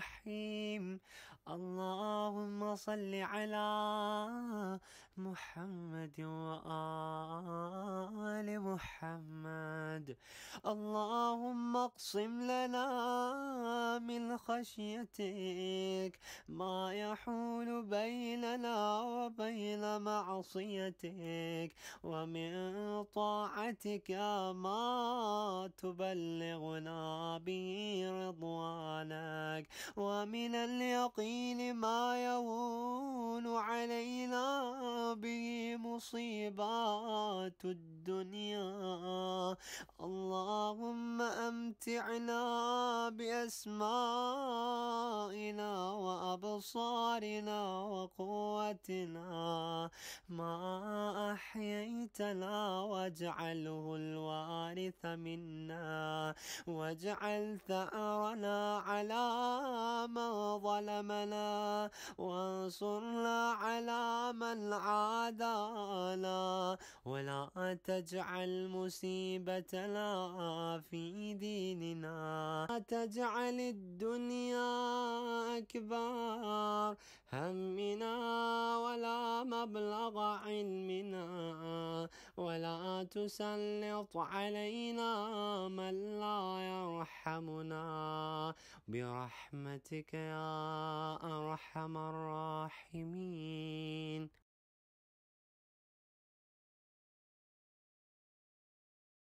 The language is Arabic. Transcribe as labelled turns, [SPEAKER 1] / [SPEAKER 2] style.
[SPEAKER 1] الرحيم. اللهم صل على محمد وآل محمد. اللهم اقسم لنا من خشيتك ما يحول بيننا وبين معصيتك ومن طاعتك ما تبلغنا به. ومن اليقين ما يهون علينا به مصيبات الدنيا. اللهم أمتعنا بأسمائنا وأبصارنا وقوتنا. ما أحييتنا واجعله الوارث منا. واجعل ثأرنا على من ظلمنا وانصرنا على من عادانا ولا تجعل مصيبتنا في ديننا لا تجعل الدنيا أكبر همنا تسلط علينا من لا يرحمنا. برحمتك يا أرحم الراحمين.